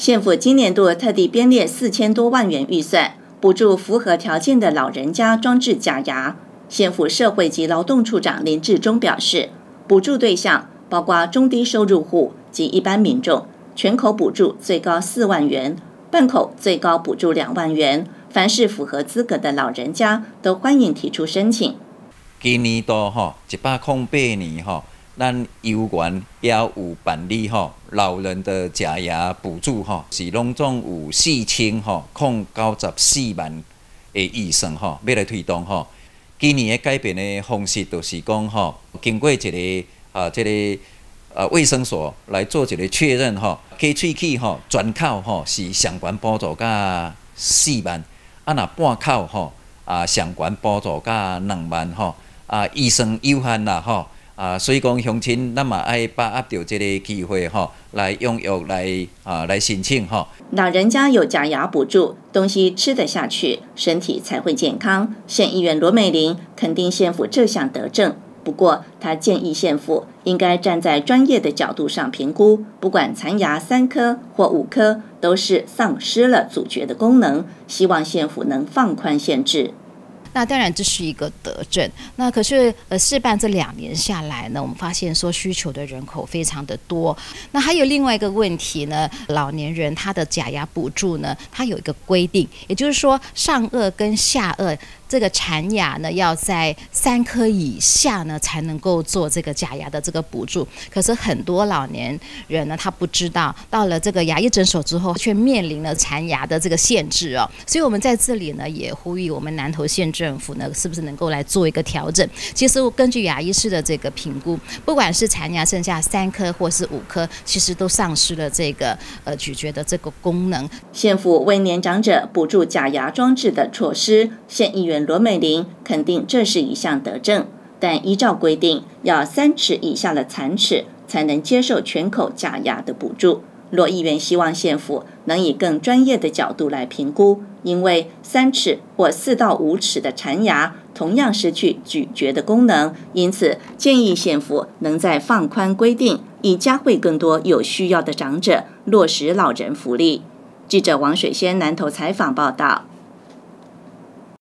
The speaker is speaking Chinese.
县府今年度特地编列四千多万元预算，补助符合条件的老人家装置假牙。县府社会及劳动处长林志忠表示，补助对象包括中低收入户及一般民众，全口补助最高四万元，半口最高补助两万元。凡是符合资格的老人家，都欢迎提出申请。今年度吼一百零八年吼，咱幼园也有办理吼老人的假牙补助吼，是拢总有四千吼控九十四万的预算吼，要来推动吼。今年的改变的方式就是讲吼，经过一个啊，这个呃卫生所来做一个确认吼，加喙齿吼全口吼是相关补助甲四万，啊若半口吼啊相关补助甲两万吼。啊，医生有限啦，吼啊，所以讲乡亲，咱嘛爱把握着这个机会，吼，来踊跃来啊来申请，吼。老人家有假牙补助，东西吃得下去，身体才会健康。县议员罗美玲肯定县府这项德政，不过她建议县府应该站在专业的角度上评估，不管残牙三颗或五颗，都是丧失了咀嚼的功能。希望县府能放宽限制。那当然这是一个德政，那可是呃事办这两年下来呢，我们发现说需求的人口非常的多。那还有另外一个问题呢，老年人他的假牙补助呢，它有一个规定，也就是说上颚跟下颚。这个残牙呢，要在三颗以下呢，才能够做这个假牙的这个补助。可是很多老年人呢，他不知道，到了这个牙医诊所之后，却面临了残牙的这个限制哦。所以，我们在这里呢，也呼吁我们南投县政府呢，是不是能够来做一个调整？其实，根据牙医师的这个评估，不管是残牙剩下三颗或是五颗，其实都丧失了这个呃咀嚼的这个功能。县府为年长者补助假牙装置的措施，县议员。罗美玲肯定这是一项德政，但依照规定，要三尺以下的残齿才能接受全口假牙的补助。罗议员希望县府能以更专业的角度来评估，因为三尺或四到五尺的残牙同样失去咀嚼的功能，因此建议县府能在放宽规定，以加惠更多有需要的长者，落实老人福利。记者王水仙南投采访报道。